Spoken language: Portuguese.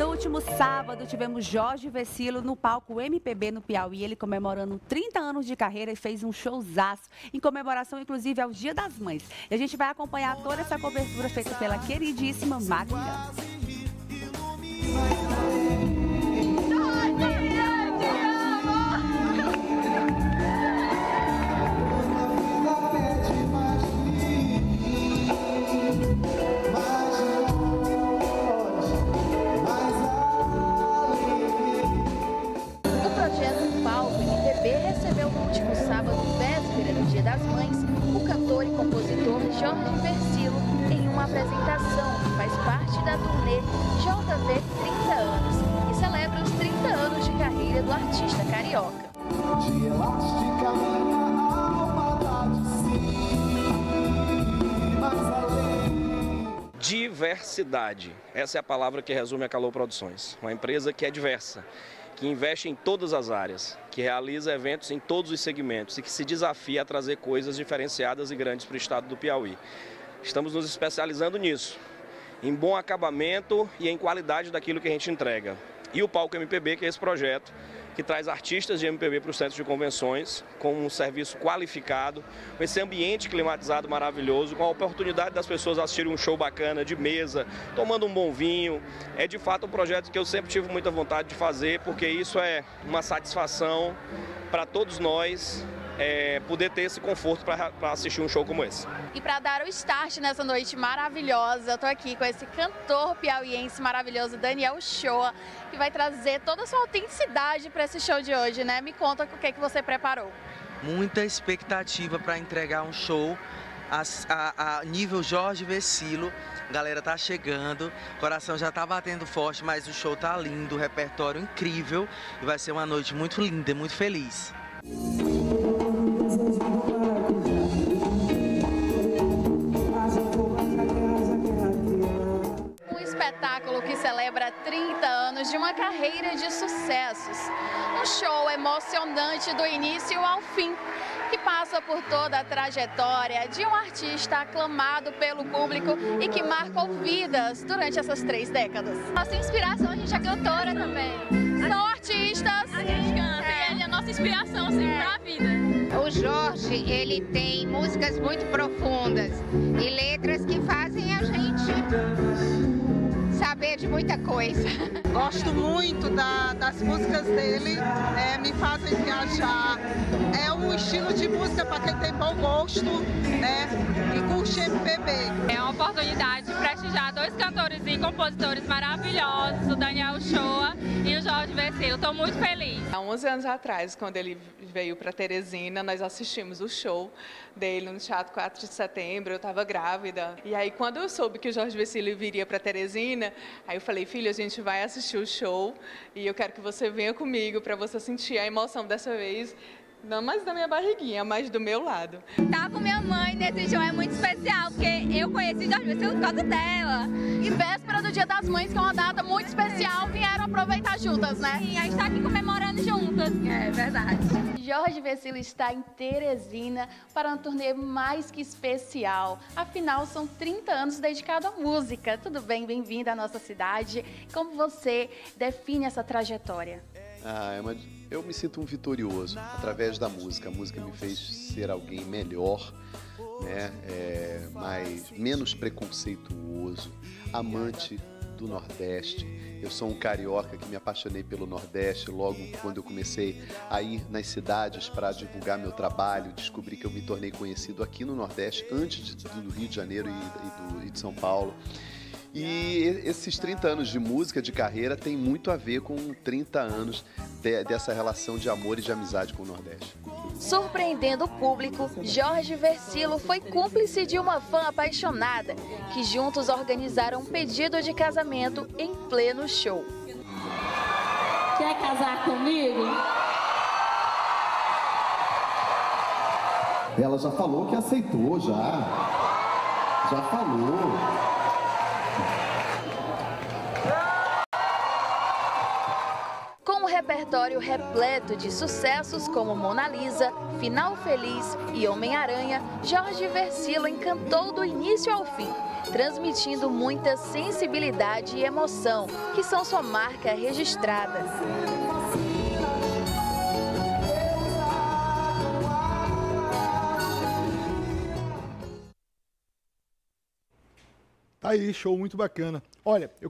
no último sábado tivemos Jorge Vecilo no palco MPB no Piauí, ele comemorando 30 anos de carreira e fez um showzaço, em comemoração inclusive ao Dia das Mães. E a gente vai acompanhar toda essa cobertura feita pela queridíssima Versilo em uma apresentação que faz parte da turnê JV 30 anos e celebra os 30 anos de carreira do artista carioca. De elástica minha alma Diversidade. Essa é a palavra que resume a Calor Produções. Uma empresa que é diversa que investe em todas as áreas, que realiza eventos em todos os segmentos e que se desafia a trazer coisas diferenciadas e grandes para o estado do Piauí. Estamos nos especializando nisso, em bom acabamento e em qualidade daquilo que a gente entrega. E o Palco MPB, que é esse projeto que traz artistas de MPB para o centro de convenções, com um serviço qualificado, com esse ambiente climatizado maravilhoso, com a oportunidade das pessoas assistirem um show bacana de mesa, tomando um bom vinho. É de fato um projeto que eu sempre tive muita vontade de fazer, porque isso é uma satisfação para todos nós é, poder ter esse conforto para assistir um show como esse. E para dar o start nessa noite maravilhosa, eu estou aqui com esse cantor piauiense maravilhoso, Daniel Shoa, que vai trazer toda a sua autenticidade para esse show de hoje, né? Me conta o que, é que você preparou. Muita expectativa para entregar um show a, a, a, nível Jorge Vecilo. A galera tá chegando, o coração já tá batendo forte, mas o show tá lindo, o repertório incrível e vai ser uma noite muito linda, muito feliz. Uma carreira de sucessos. Um show emocionante do início ao fim, que passa por toda a trajetória de um artista aclamado pelo público e que marcou vidas durante essas três décadas. Nossa inspiração, a gente é cantora também. São artistas. A gente canta é. e ele é a nossa inspiração assim, é. para a vida. O Jorge, ele tem músicas muito profundas e letras que fazem a gente saber de muita coisa. Gosto muito da, das músicas dele, é, me fazem viajar. É um estilo de música para quem tem bom gosto né, e curte MPB. É uma oportunidade cantores e compositores maravilhosos, o Daniel Shoa e o Jorge Vecilo. Estou muito feliz. Há 11 anos atrás, quando ele veio para Teresina, nós assistimos o show dele no Teatro 4 de Setembro, eu estava grávida. E aí, quando eu soube que o Jorge Vecilo viria para Teresina, aí eu falei, filho, a gente vai assistir o show e eu quero que você venha comigo para você sentir a emoção dessa vez não mais da minha barriguinha, mas do meu lado. Tá com minha mãe nesse show é muito especial, porque eu conheci Jorge Vecilo por causa dela. E véspera do Dia das Mães, que é uma data muito especial, vieram aproveitar juntas, né? Sim, a gente tá aqui comemorando juntas. É verdade. Jorge Vecilo está em Teresina para um turnê mais que especial. Afinal, são 30 anos dedicado à música. Tudo bem? Bem-vindo à nossa cidade. Como você define essa trajetória? Ah, é uma eu me sinto um vitorioso através da música. A música me fez ser alguém melhor, né? É, mais, menos preconceituoso, amante do Nordeste. Eu sou um carioca que me apaixonei pelo Nordeste logo quando eu comecei a ir nas cidades para divulgar meu trabalho. Descobri que eu me tornei conhecido aqui no Nordeste, antes de, do Rio de Janeiro e, e, do, e de São Paulo. E esses 30 anos de música, de carreira, tem muito a ver com 30 anos de, dessa relação de amor e de amizade com o Nordeste. Surpreendendo o público, Jorge Versilo foi cúmplice de uma fã apaixonada, que juntos organizaram um pedido de casamento em pleno show. Quer casar comigo? Ela já falou que aceitou, já. Já falou. Repertório repleto de sucessos como Mona Lisa, Final Feliz e Homem-Aranha, Jorge Versilo encantou do início ao fim transmitindo muita sensibilidade e emoção, que são sua marca registrada. Aí, show muito bacana. Olha, eu